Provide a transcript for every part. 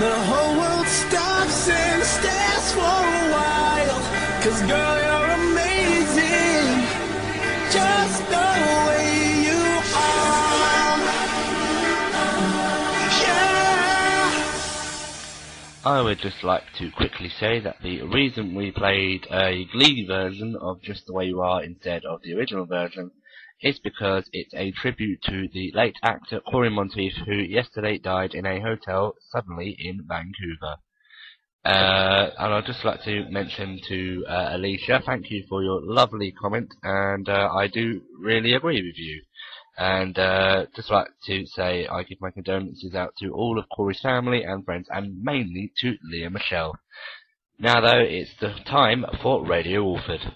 the whole world stops and stares for a while. Cause girl, you're amazing just the way you are. Yeah. I would just like to quickly say that the reason we played a Glee version of Just the Way You Are instead of the original version is because it's a tribute to the late actor Cory Monteith who yesterday died in a hotel suddenly in Vancouver. Uh, and I'd just like to mention to uh, Alicia, thank you for your lovely comment, and uh, I do really agree with you. And uh, just like to say, I give my condolences out to all of Cory's family and friends, and mainly to Lea Michele. Now, though, it's the time for Radio Walford.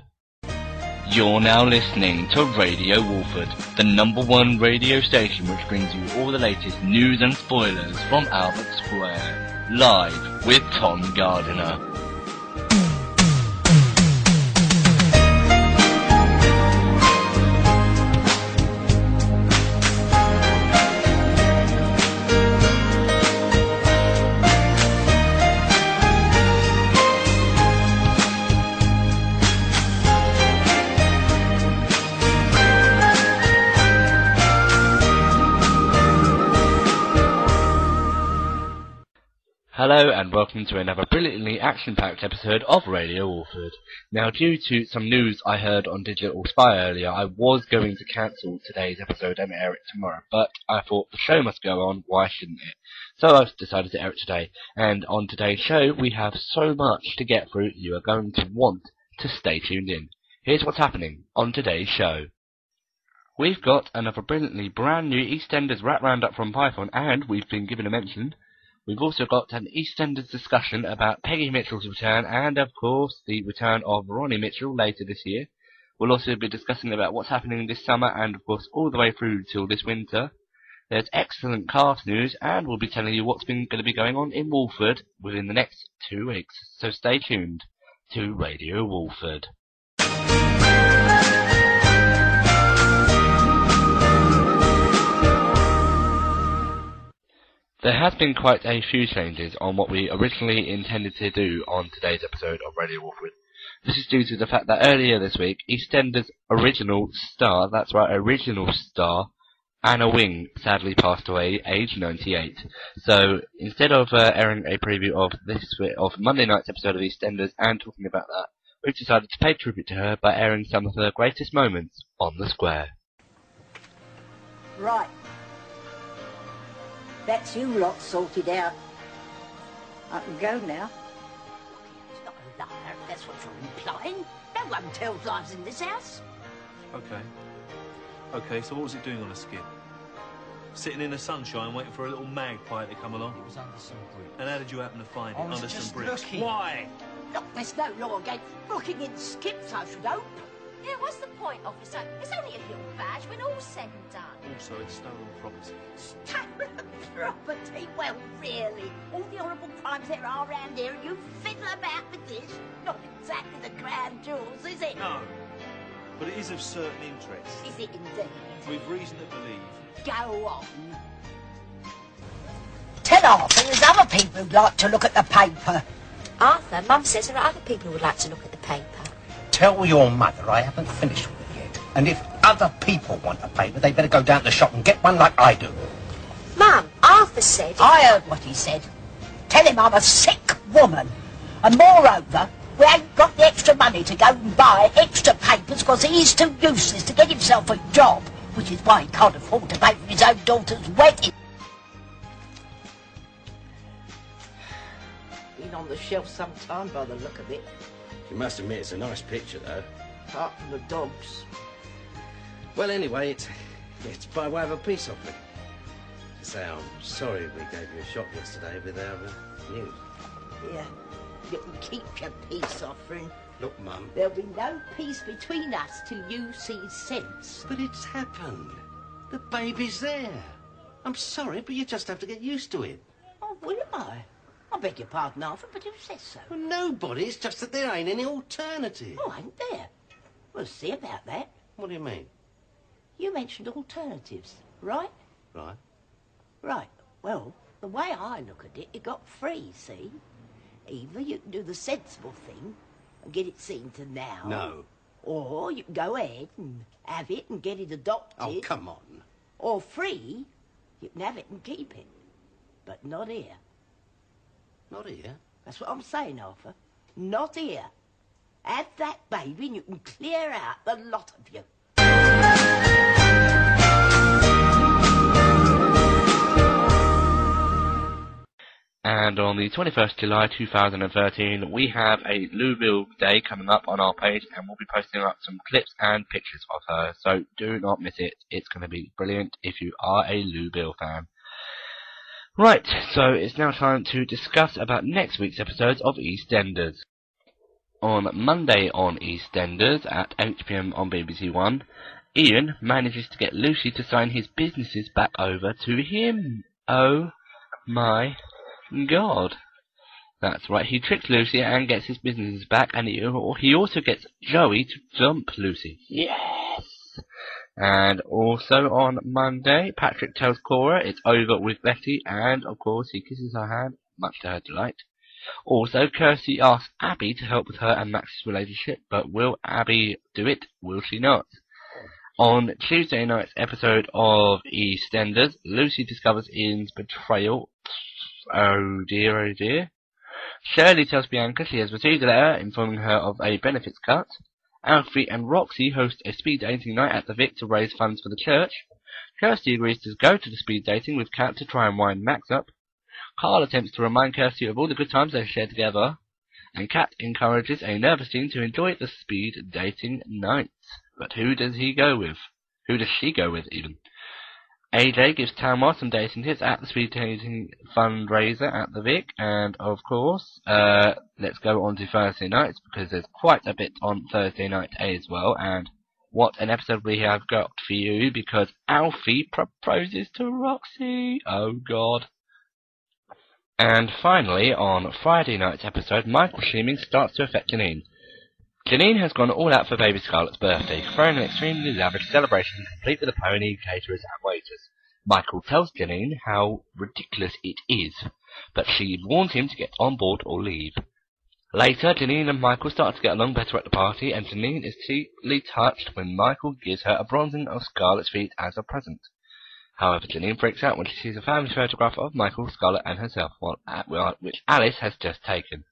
You're now listening to Radio Walford, the number one radio station which brings you all the latest news and spoilers from Albert Square, live with Tom Gardiner. Hello and welcome to another brilliantly action-packed episode of Radio Walford. Now, due to some news I heard on Digital Spy earlier, I was going to cancel today's episode and air it tomorrow, but I thought the show must go on, why shouldn't it? So I've decided to air it today, and on today's show we have so much to get through you are going to want to stay tuned in. Here's what's happening on today's show. We've got another brilliantly brand new EastEnders rap roundup from Python, and we've been given a mention We've also got an EastEnders discussion about Peggy Mitchell's return and, of course, the return of Ronnie Mitchell later this year. We'll also be discussing about what's happening this summer and, of course, all the way through till this winter. There's excellent cast news, and we'll be telling you what's been going to be going on in Walford within the next two weeks. So stay tuned to Radio Walford. There has been quite a few changes on what we originally intended to do on today's episode of Radio Walford. This is due to the fact that earlier this week, EastEnders original star, that's right, original star, Anna Wing sadly passed away, aged 98. So instead of uh, airing a preview of this of Monday night's episode of EastEnders and talking about that, we've decided to pay tribute to her by airing some of her greatest moments on the square. Right. That's you lot sorted out. I can go now. It's not a liar, if that's what you're implying. No one tells lies in this house. Okay. Okay, so what was it doing on a skip? Sitting in the sunshine waiting for a little magpie to come along? It was under some brick. And how did you happen to find it I was under some bricks? looking. Why? Look, there's no law against looking in skips, I should hope. Yeah, what's the point, officer? It's only a little badge when all's said and done. Also, it's stolen property. Stolen property? Well, really? All the horrible crimes there are around here, and you fiddle about with this? Not exactly the crown jewels, is it? No. But it is of certain interest. Is it indeed? We've reason to believe. Go on. Tell Arthur there's other people who'd like to look at the paper. Arthur, Mum says there are other people who would like to look at the paper. Tell your mother I haven't finished with it yet. And if other people want a paper, they better go down to the shop and get one like I do. Mum, Arthur said... I heard what he said. Tell him I'm a sick woman. And moreover, we ain't got the extra money to go and buy extra papers because he's too useless to get himself a job, which is why he can't afford to pay for his own daughter's wedding. Been on the shelf some time by the look of it, You must admit it's a nice picture, though. apart from the dogs. Well, anyway, it's it's by way of a peace offering. To say, I'm sorry we gave you a shock yesterday with our uh, news. Yeah, you can keep your peace offering. Look, Mum. There'll be no peace between us till you see sense. But it's happened. The baby's there. I'm sorry, but you just have to get used to it. Oh, will I? I beg your pardon, Arthur, but who says so? Well, nobody. It's just that there ain't any alternative. Oh, ain't there? We'll see about that. What do you mean? You mentioned alternatives, right? Right. Right. Well, the way I look at it, you got free, see? Either you can do the sensible thing and get it seen to now. No. Or you can go ahead and have it and get it adopted. Oh, come on. Or free, you can have it and keep it. But not here. Not here. That's what I'm saying, Arthur. Not here. Have that baby and you can clear out the lot of you. And on the 21st July 2013, we have a Lou Beale Day coming up on our page, and we'll be posting up some clips and pictures of her. So do not miss it. It's going to be brilliant if you are a Lou Beale fan. Right, so it's now time to discuss about next week's episodes of EastEnders. On Monday on EastEnders at 8pm on BBC One, Ian manages to get Lucy to sign his businesses back over to him. Oh my God. That's right, he tricks Lucy and gets his businesses back, and he, he also gets Joey to dump Lucy. Yes! And also on Monday, Patrick tells Cora it's over with Betty, and of course he kisses her hand, much to her delight. Also, Kirsty asks Abby to help with her and Max's relationship, but will Abby do it? Will she not? On Tuesday night's episode of EastEnders, Lucy discovers Ian's betrayal. Oh dear, oh dear. Shirley tells Bianca she has received a letter informing her of a benefits cut. Alfie and Roxy host a speed dating night at the Vic to raise funds for the church. Kirsty agrees to go to the speed dating with Kat to try and wind Max up. Carl attempts to remind Kirsty of all the good times they shared together. And Kat encourages a nervous teen to enjoy the speed dating night. But who does he go with? Who does she go with, even? AJ gives Tamwar some dating tips at the speed dating fundraiser at the Vic, and of course, uh, let's go on to Thursday nights because there's quite a bit on Thursday night as well, and what an episode we have got for you because Alfie proposes to Roxy. Oh god. And finally, on Friday night's episode, Michael Sheeming starts to affect Janine. Janine has gone all out for baby Scarlett's birthday, throwing an extremely lavish celebration complete with a pony, caterers and waiters. Michael tells Janine how ridiculous it is, but she warns him to get on board or leave. Later, Janine and Michael start to get along better at the party, and Janine is deeply touched when Michael gives her a bronzing of Scarlett's feet as a present. However, Janine freaks out when she sees a family photograph of Michael, Scarlett, and herself, which Alice has just taken.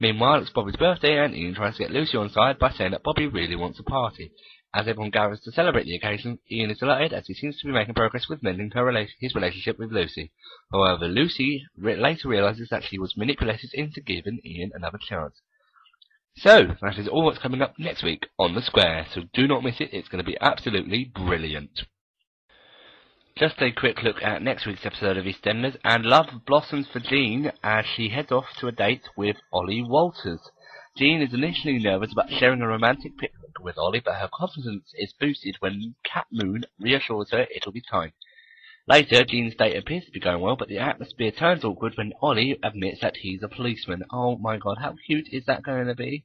Meanwhile, it's Bobby's birthday, and Ian tries to get Lucy on side by saying that Bobby really wants a party. As everyone gathers to celebrate the occasion, Ian is delighted as he seems to be making progress with mending rela his relationship with Lucy. However, Lucy re later realizes that she was manipulated into giving Ian another chance. So, that is all that's coming up next week on The Square, so do not miss it, it's going to be absolutely brilliant. Just a quick look at next week's episode of EastEnders, and love blossoms for Jean as she heads off to a date with Ollie Walters. Jean is initially nervous about sharing a romantic picnic with Ollie, but her confidence is boosted when Kat Moon reassures her it'll be time. Later, Jean's date appears to be going well, but the atmosphere turns awkward when Ollie admits that he's a policeman. Oh my god, how cute is that going to be?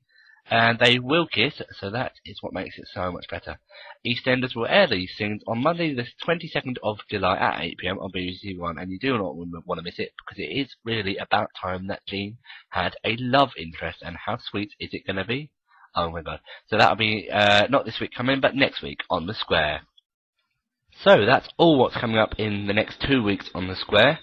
And they will kiss, so that is what makes it so much better. EastEnders will air these scenes on Monday the 22nd of July at 8pm on BBC One, and you do not want to miss it, because it is really about time that Jean had a love interest, and how sweet is it going to be? Oh my god. So that'll be, uh, not this week coming, but next week on The Square. So that's all what's coming up in the next two weeks on The Square.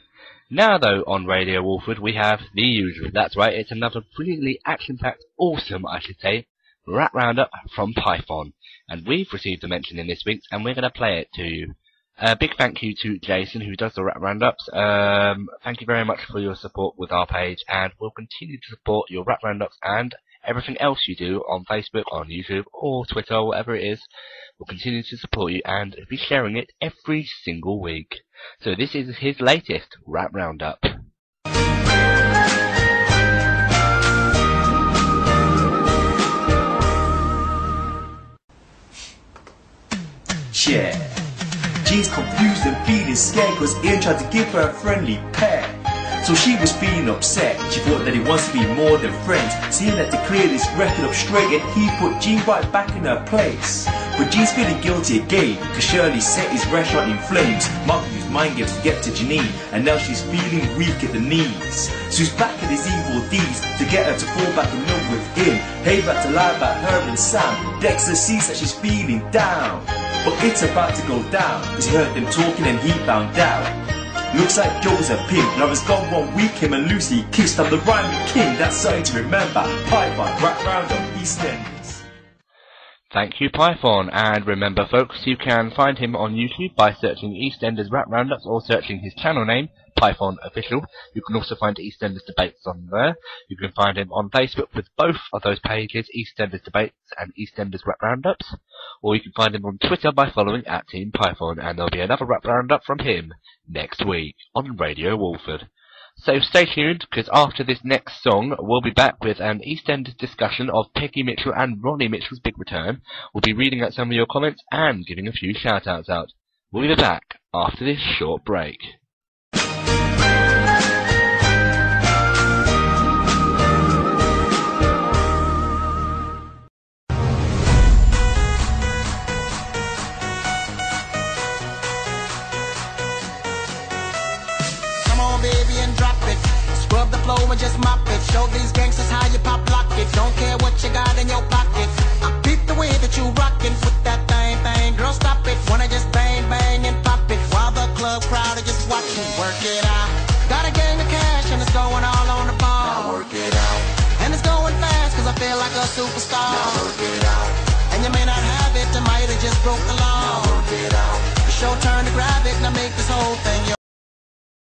Now though, on Radio Walford, we have the usual. That's right, it's another brilliantly action-packed, awesome, I should say, rap roundup from Python. And we've received a mention in this week's, and we're going to play it to you. A big thank you to Jason, who does the rap roundups. Um, thank you very much for your support with our page, and we'll continue to support your rap roundups and everything else you do on Facebook, on YouTube, or Twitter, or whatever it is. We'll continue to support you and be sharing it every single week. So this is his latest rap roundup. Yeah. Jean's confused and feeling scared cause Ian tried to give her a friendly pet. So she was feeling upset. She thought that he wants to be more than friends. Seeing that to clear this record up straight and he put Jean right back in her place. But Jean's feeling guilty again, cause Shirley set his restaurant in flames. Mark used mind games to get to Janine, and now she's feeling weak at the knees. So he's back at his evil deeds to get her to fall back in love with him. Hey, back to lie about her and Sam. Dexter sees that she's feeling down. But it's about to go down, cause he heard them talking and he found out. Looks like pimp. Now it's gone one week, him and Lucy kissed. I'm the rhyming king, that's something to remember. Python, rap round on EastEnders. Thank you, Python. And remember, folks, you can find him on YouTube by searching EastEnders Rap Roundups or searching his channel name, Python Official. You can also find EastEnders Debates on there. You can find him on Facebook with both of those pages, EastEnders Debates and EastEnders Rap Roundups. Or you can find him on Twitter by following at Team Python. And there'll be another Rap Roundup from him next week on Radio Walford. So stay tuned, because after this next song, we'll be back with an EastEnders discussion of Peggy Mitchell and Ronnie Mitchell's big return. We'll be reading out some of your comments and giving a few shout-outs out. We'll be back after this short break. Just mop it. Show these gangsters how you pop lock it. Don't care what you got in your pocket. I beat the way that you rockin' with that thing, thing. Girl, stop it. Wanna just bang, bang, and pop it. While the club crowd are just watching. Work it out. Got a gang of cash and it's going all on the ball. Now work it out. And it's going fast cause I feel like a superstar. Now work it out. And you may not have it, I might have just broke the law. Now work it out. It's your turn to grab it, now make this whole thing